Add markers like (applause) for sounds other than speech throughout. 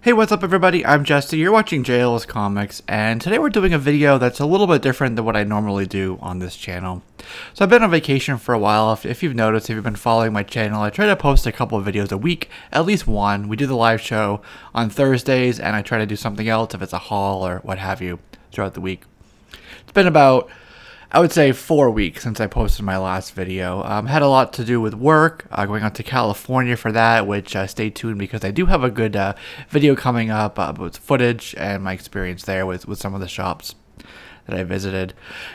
Hey, what's up everybody? I'm Jesse, you're watching JLS Comics, and today we're doing a video that's a little bit different than what I normally do on this channel. So I've been on vacation for a while, if, if you've noticed, if you've been following my channel, I try to post a couple of videos a week, at least one. We do the live show on Thursdays, and I try to do something else if it's a haul or what have you throughout the week. It's been about I would say four weeks since I posted my last video. Um, had a lot to do with work, uh, going out to California for that, which uh, stay tuned because I do have a good uh, video coming up uh, with footage and my experience there with, with some of the shops that I visited.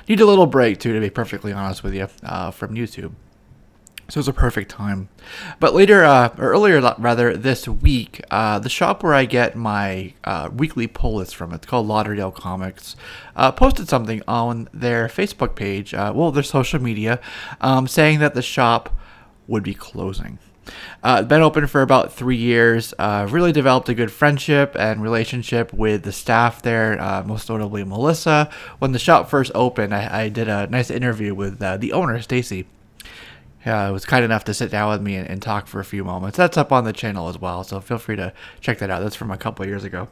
Need a little break too, to be perfectly honest with you, uh, from YouTube. So it was a perfect time. But later, uh, or earlier rather, this week, uh, the shop where I get my uh, weekly pull list from, it's called Lauderdale Comics, uh, posted something on their Facebook page, uh, well, their social media, um, saying that the shop would be closing. Uh, been open for about three years. Uh, really developed a good friendship and relationship with the staff there, uh, most notably Melissa. When the shop first opened, I, I did a nice interview with uh, the owner, Stacy uh, was kind enough to sit down with me and, and, talk for a few moments. That's up on the channel as well, so feel free to check that out. That's from a couple years ago.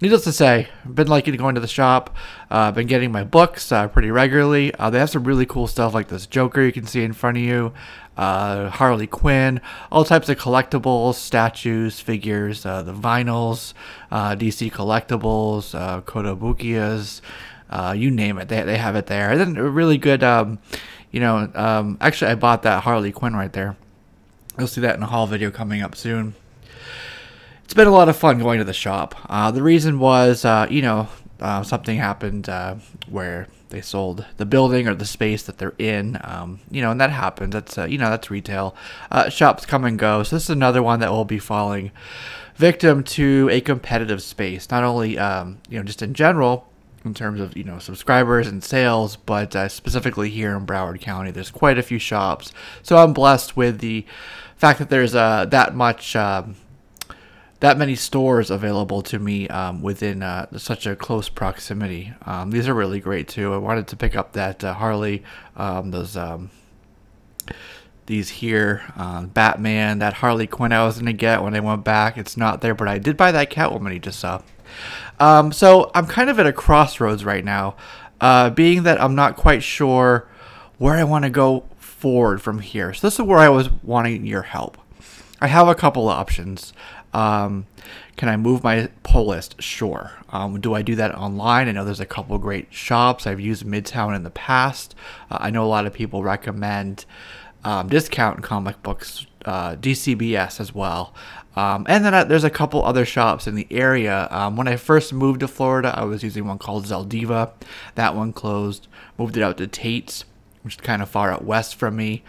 Needless to say, I've been liking going to the shop. Uh, been getting my books uh, pretty regularly. Uh, they have some really cool stuff like this Joker you can see in front of you, uh, Harley Quinn, all types of collectibles, statues, figures, uh, the vinyls, uh, DC collectibles, uh, Kotobukiyas, you name it. They, they have it there. And then a really good. Um, you know, um, actually, I bought that Harley Quinn right there. You'll see that in a haul video coming up soon. It's been a lot of fun going to the shop. Uh, the reason was, uh, you know, uh, something happened uh, where they sold the building or the space that they're in. Um, you know, and that happens. That's uh, you know that's retail. Uh, shops come and go. So this is another one that will be falling victim to a competitive space. Not only um, you know just in general, in terms of you know subscribers and sales, but uh, specifically here in Broward County, there's quite a few shops. So I'm blessed with the fact that there's uh, that much. Um, that many stores available to me um, within uh, such a close proximity. Um, these are really great too. I wanted to pick up that uh, Harley, um, those um, these here, uh, Batman, that Harley Quinn I was gonna get when I went back. It's not there, but I did buy that Catwoman you just saw. Um, so I'm kind of at a crossroads right now, uh, being that I'm not quite sure where I want to go forward from here. So this is where I was wanting your help. I have a couple options. Um, can I move my pull list? Sure. Um, do I do that online? I know there's a couple great shops. I've used Midtown in the past. Uh, I know a lot of people recommend um, discount comic books, uh, DCBS as well. Um, and then uh, there's a couple other shops in the area. Um, when I first moved to Florida, I was using one called Zeldiva. That one closed. Moved it out to Tate's, which is kind of far out west from me.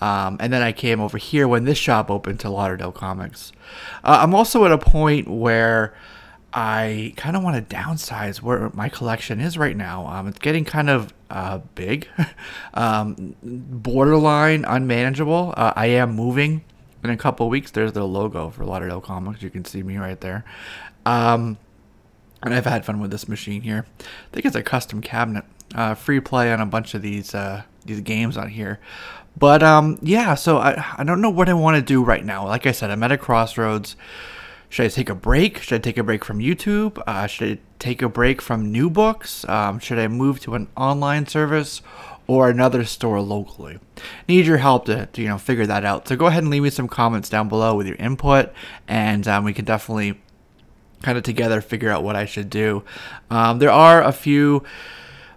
Um, and then I came over here when this shop opened to Lauderdale Comics. Uh, I'm also at a point where I kind of want to downsize where my collection is right now. Um, it's getting kind of uh, big, (laughs) um, borderline unmanageable. Uh, I am moving in a couple weeks. There's the logo for Lauderdale Comics. You can see me right there. Um, and I've had fun with this machine here. I think it's a custom cabinet. Uh, free play on a bunch of these uh, these games on here. But um, yeah, so I, I don't know what I want to do right now. Like I said, I'm at a crossroads. Should I take a break? Should I take a break from YouTube? Uh, should I take a break from new books? Um, should I move to an online service? or another store locally. Need your help to, to, you know figure that out. So go ahead and leave me some comments down below with your input, and um, we can definitely kind of together figure out what I should do. Um, there are a few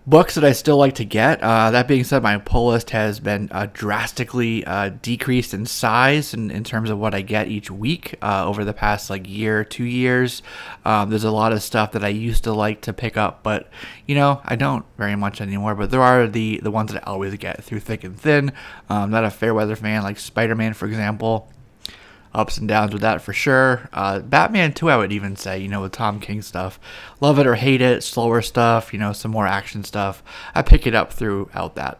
books that I still like to get. Uh, that being said, my pull list has been uh, drastically uh, decreased in size in, in terms of what I get each week uh, over the past like year, two years. Um, there's a lot of stuff that I used to like to pick up, but you know I don't very much anymore. But there are the the ones that I always get through thick and thin. Um, not a fair weather fan like Spider-Man, for example ups and downs with that for sure. Uh, Batman 2, I would even say, you know, with Tom King stuff. Love it or hate it, slower stuff, you know, some more action stuff. I pick it up throughout that.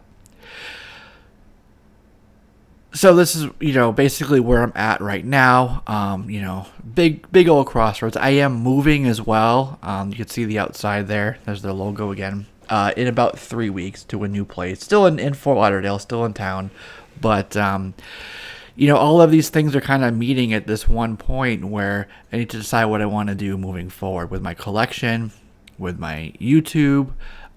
So this is, you know, basically where I'm at right now. Um, you know, big, big old crossroads. I am moving as well. Um, you can see the outside there. There's the logo again. Uh, in about three weeks to a new place. Still in, in Fort Lauderdale, still in town. But, um, you know, all of these things are kind of meeting at this one point where I need to decide what I want to do moving forward with my collection, with my YouTube,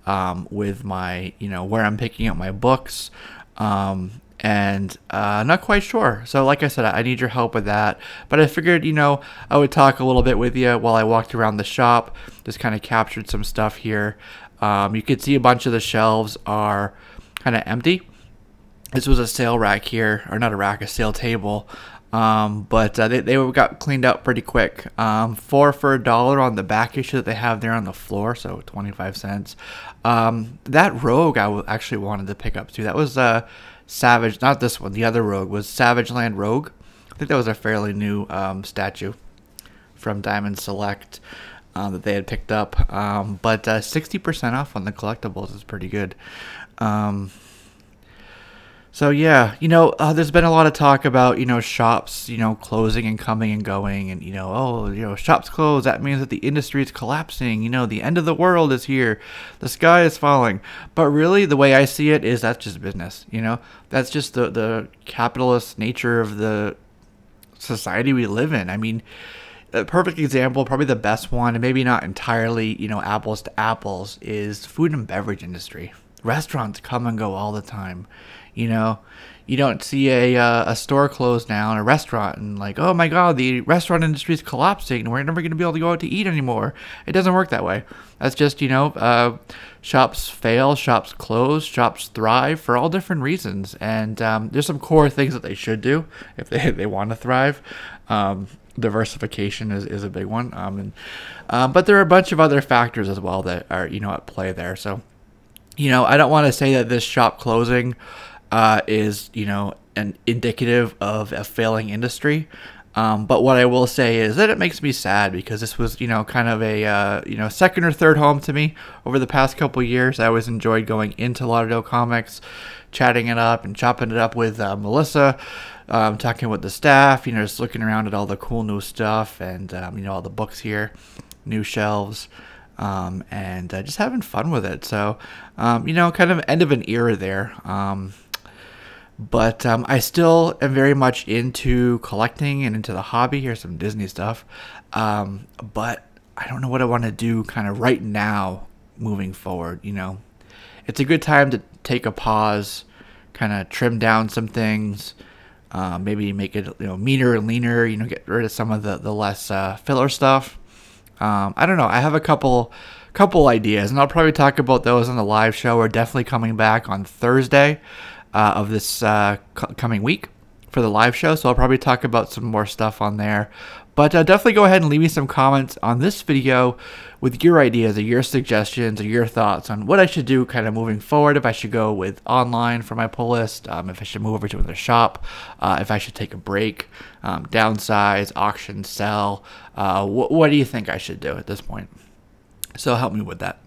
um, with my, you know, where I'm picking up my books, um, and uh, not quite sure. So, like I said, I need your help with that. But I figured, you know, I would talk a little bit with you while I walked around the shop, just kind of captured some stuff here. Um, you can see a bunch of the shelves are kind of empty this was a sale rack here, or not a rack, a sale table. Um, but uh, they, they got cleaned up pretty quick. Um, four for a dollar on the back issue that they have there on the floor, so 25 cents. Um, that Rogue I actually wanted to pick up too. That was uh, Savage, not this one, the other Rogue was Savage Land Rogue. I think that was a fairly new um, statue from Diamond Select uh, that they had picked up. Um, but 60% uh, off on the collectibles is pretty good. So yeah, you know, uh, there's been a lot of talk about you know shops, you know, closing and coming and going, and you know, oh, you know, shops close. That means that the industry is collapsing. You know, the end of the world is here, the sky is falling. But really, the way I see it is that's just business. You know, that's just the the capitalist nature of the society we live in. I mean, a perfect example, probably the best one, and maybe not entirely, you know, apples to apples, is food and beverage industry. Restaurants come and go all the time you know, you don't see a uh, a store closed down, a restaurant, and like, oh my god, the restaurant industry is collapsing, and we're never going to be able to go out to eat anymore. It doesn't work that way. That's just you know, uh, shops fail, shops close, shops thrive for all different reasons, and um, there's some core things that they should do if they (laughs) they want to thrive. Um, diversification is, is a big one, um, and um, but there are a bunch of other factors as well that are you know at play there. So, you know, I don't want to say that this shop closing uh, is you know an indicative of a failing industry. Um, but what I will say is that it makes me sad because this was, you know, kind of a, uh, you know, second or third home to me over the past couple years. I always enjoyed going into Lauderdale Comics, chatting it up and chopping it up with uh, Melissa, um, talking with the staff, you know, just looking around at all the cool new stuff and, um, you know, all the books here, new shelves. Um, and uh, just having fun with it. So, um, you know, kind of end of an era there. Um, but um, I still am very much into collecting and into the hobby. Here's some Disney stuff. Um, but I don't know what I want to do kind of right now moving forward. You know, it's a good time to take a pause, kind of trim down some things, uh, maybe make it you know meaner and leaner. You know, get rid of some of the the less uh, filler stuff. Um, I don't know. I have a couple couple ideas, and I'll probably talk about those on the live show. We're definitely coming back on Thursday uh, of this uh, coming week for the live show. So I'll probably talk about some more stuff on there. But uh, definitely go ahead and leave me some comments on this video with your ideas or your suggestions or your thoughts on what I should do kind of moving forward. If I should go with online for my pull list, um, if I should move over to another shop, uh, if I should take a break, um, downsize, auction, sell. Uh, wh what do you think I should do at this point? So help me with that.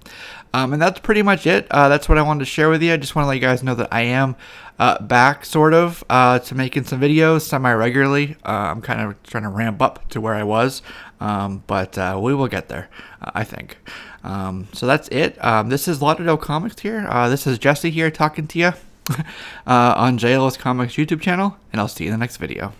Um, and that's pretty much it. Uh, that's what I wanted to share with you. I just want to let you guys know that I am uh, back, sort of, uh, to making some videos semi regularly. Uh, I'm kind of trying to ramp up to where I was, um, but uh, we will get there, uh, I think. Um, so that's it. Um, this is Lauderdale Comics here. this is Jesse here talking to you (laughs) on JLS Comics YouTube channel, and I'll see you in the next video.